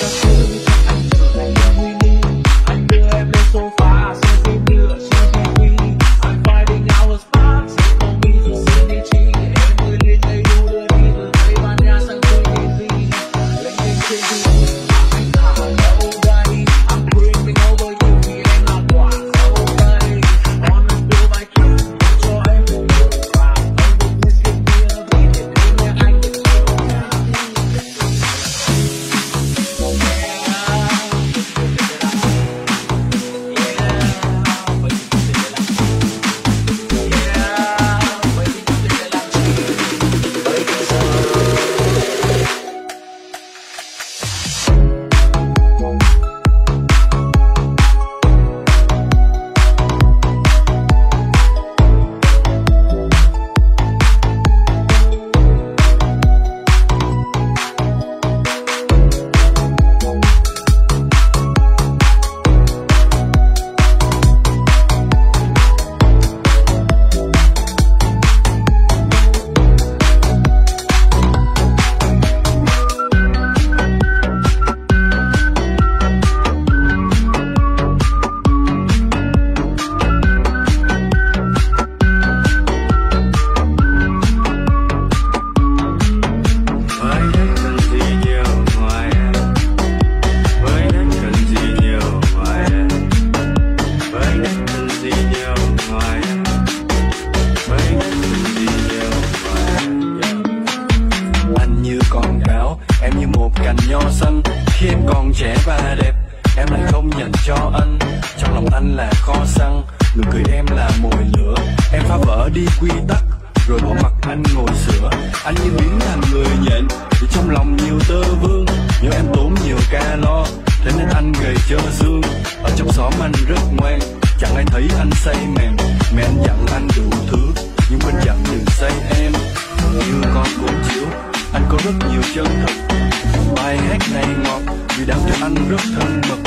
cho tôi anh nho xanh khi em còn trẻ và đẹp. Em lại không dành cho anh, trong lòng anh là kho xăng. Nụ cười em là mồi lửa. Em phá vỡ đi quy tắc, rồi bỏ mặt anh ngồi sửa. Anh như biến thành người nhện, vì trong lòng nhiều tơ vương. Nhớ em tốn nhiều calo, thế nên anh gầy chơ xương. Ở trong xóm anh rất ngoan, chẳng ai thấy anh say mềm. Mẹ anh dặn anh đủ thứ, nhưng quên dặn đừng say em. Như con cũng chiếu, anh có rất nhiều chân thật bài hát này ngọt vì đáp cho anh rất thân mật